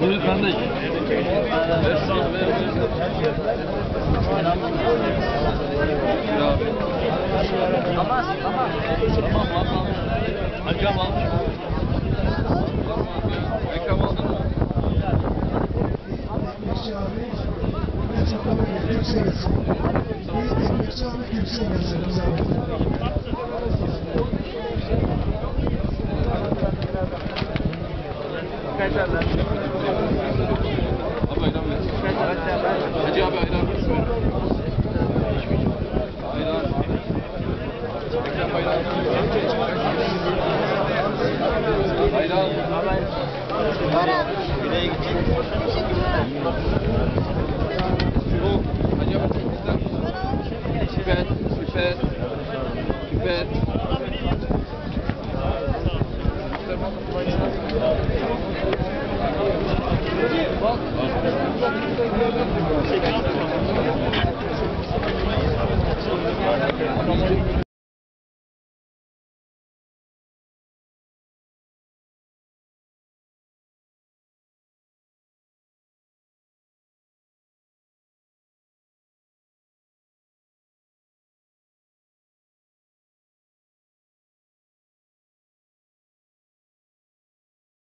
Buyur kardeş. Ver sana ver. Tamam tamam. Tamam tamam. Hacam al. Ekrem aldın mı? Emekçi abi ve Çatalhöyük Yükselesi. Emekçi abi ayran ver. Hacı abi ayran ver. Ayran. Ekrem ayran. Ayran. Bu. Hacı abi ister misin? Pipet. Pipet. Pipet. Bak.